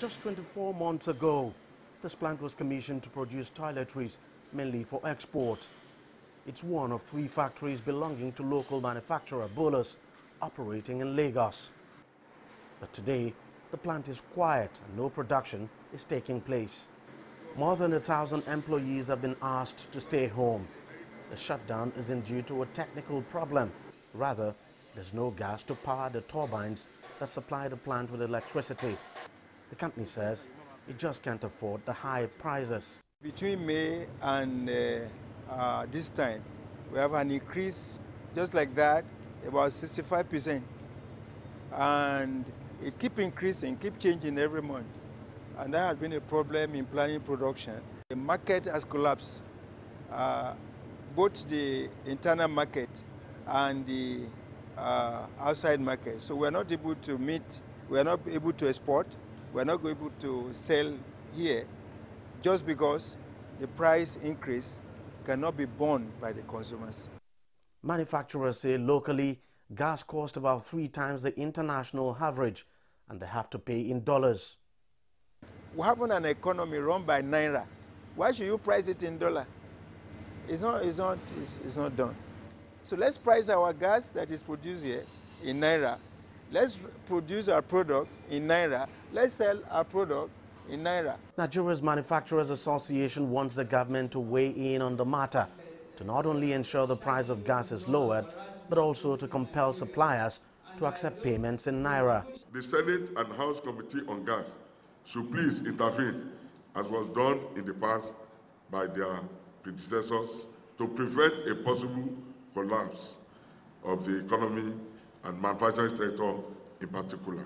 Just 24 months ago, this plant was commissioned to produce toiletries, mainly for export. It's one of three factories belonging to local manufacturer Bolus, operating in Lagos. But today, the plant is quiet and no production is taking place. More than a thousand employees have been asked to stay home. The shutdown isn't due to a technical problem. Rather, there's no gas to power the turbines that supply the plant with electricity. The company says it just can't afford the high prices. Between May and uh, uh, this time, we have an increase just like that, about 65%. And it keep increasing, keep changing every month. And that has been a problem in planning production. The market has collapsed. Uh, both the internal market and the uh, outside market. So we're not able to meet, we're not able to export, we're not able to sell here just because the price increase cannot be borne by the consumers. Manufacturers say locally, gas costs about three times the international average and they have to pay in dollars. We have an economy run by Naira. Why should you price it in dollar? It's not, it's not, it's, it's not done. So let's price our gas that is produced here in Naira. Let's produce our product in Naira. Let's sell our product in Naira. Nigeria's Manufacturers Association wants the government to weigh in on the matter to not only ensure the price of gas is lowered, but also to compel suppliers to accept payments in Naira. The Senate and House Committee on Gas should please intervene, as was done in the past by their predecessors, to prevent a possible collapse of the economy and manufacturing sector in particular.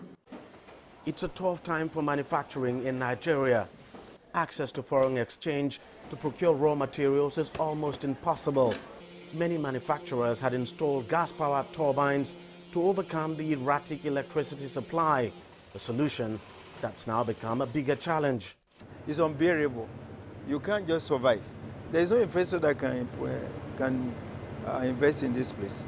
It's a tough time for manufacturing in Nigeria. Access to foreign exchange to procure raw materials is almost impossible. Many manufacturers had installed gas-powered turbines to overcome the erratic electricity supply, a solution that's now become a bigger challenge. It's unbearable. You can't just survive. There's no investor that can, can uh, invest in this place.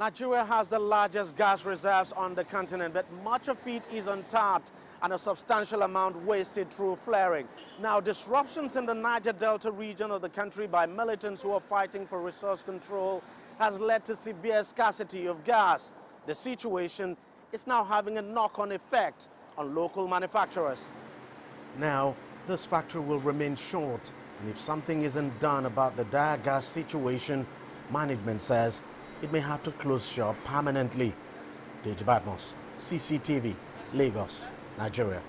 Nigeria has the largest gas reserves on the continent, but much of it is untapped and a substantial amount wasted through flaring. Now, disruptions in the Niger Delta region of the country by militants who are fighting for resource control has led to severe scarcity of gas. The situation is now having a knock-on effect on local manufacturers. Now, this factory will remain short, and if something isn't done about the dire gas situation, management says it may have to close shop permanently. Deji Badmus, CCTV, Lagos, Nigeria.